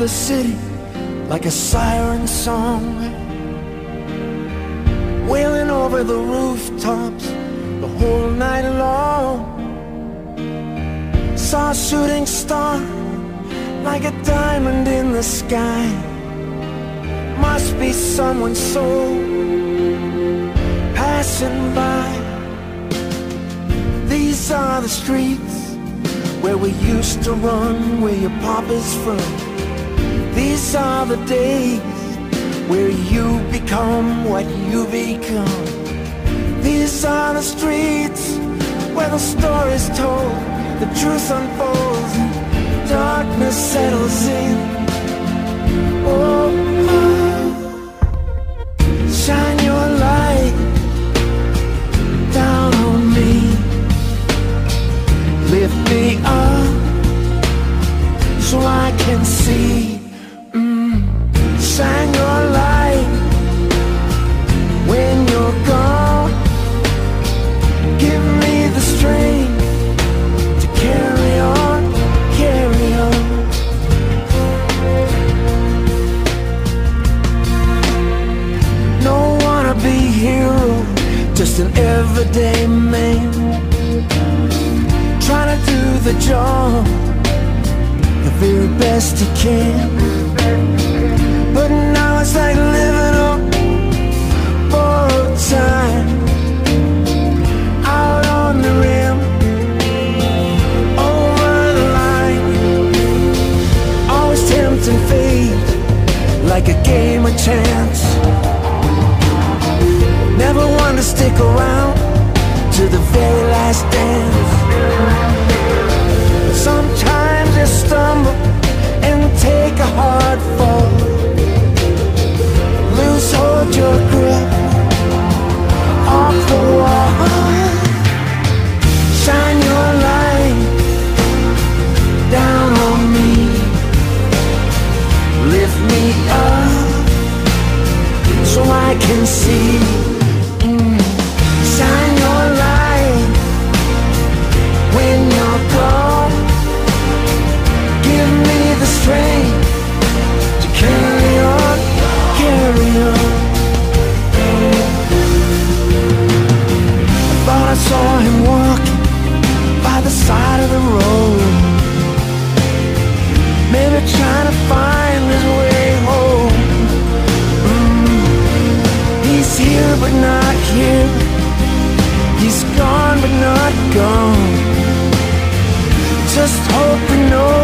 the city like a siren song. Wailing over the rooftops the whole night long. Saw a shooting star like a diamond in the sky. Must be someone's soul passing by. These are the streets where we used to run, where your papa's from These are the days where you become what you become These are the streets where the story's told The truth unfolds darkness settles in oh. shine your light down on me Lift me up so I can see. Just an everyday man trying to do the job the very best he can. stick around to the very last dance. but not here. He's gone but not gone. Just hoping know.